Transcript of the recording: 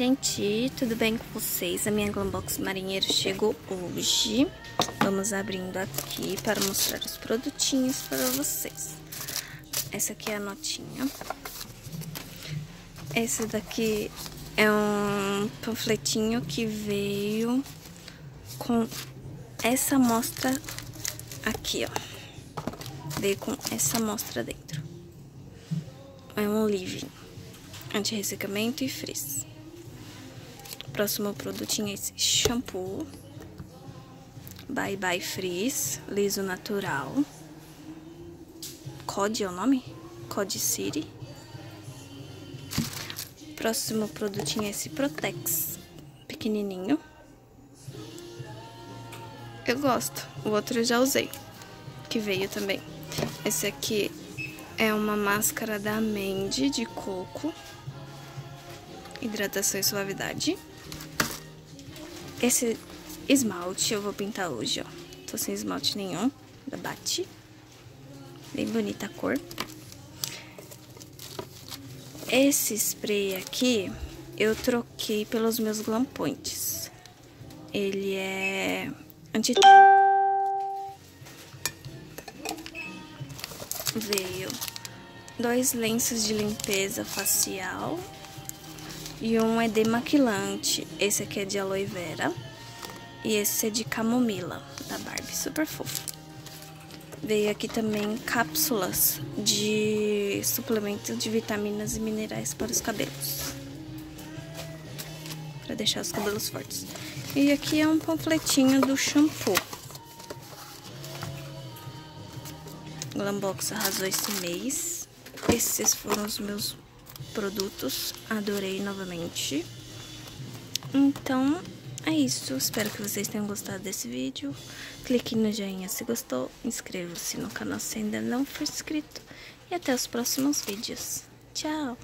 Gente, tudo bem com vocês? A minha Glambox Marinheiro chegou hoje. Vamos abrindo aqui para mostrar os produtinhos para vocês. Essa aqui é a notinha. Esse daqui é um panfletinho que veio com essa amostra aqui, ó. Veio com essa amostra dentro. É um living anti-ressecamento e frizz. Próximo produtinho é esse shampoo. Bye Bye Frizz, liso natural. Code é o nome? Code City. Próximo produtinho é esse Protex, pequenininho. Eu gosto, o outro eu já usei, que veio também. Esse aqui é uma máscara da Mandy de coco. Hidratação e suavidade. Esse esmalte eu vou pintar hoje, ó. Tô sem esmalte nenhum, da Bate. Bem bonita a cor. Esse spray aqui, eu troquei pelos meus Glam Points. Ele é antitérmico. Veio dois lenços de limpeza facial e um é demaquilante. Esse aqui é de aloe vera. E esse é de camomila, da Barbie. Super fofo. Veio aqui também cápsulas de suplemento de vitaminas e minerais para os cabelos. Para deixar os cabelos fortes. E aqui é um panfletinho do shampoo. Glambox arrasou esse mês. Esses foram os meus produtos. Adorei novamente. Então, é isso. Espero que vocês tenham gostado desse vídeo. Clique no joinha se gostou. Inscreva-se no canal se ainda não for inscrito. E até os próximos vídeos. Tchau!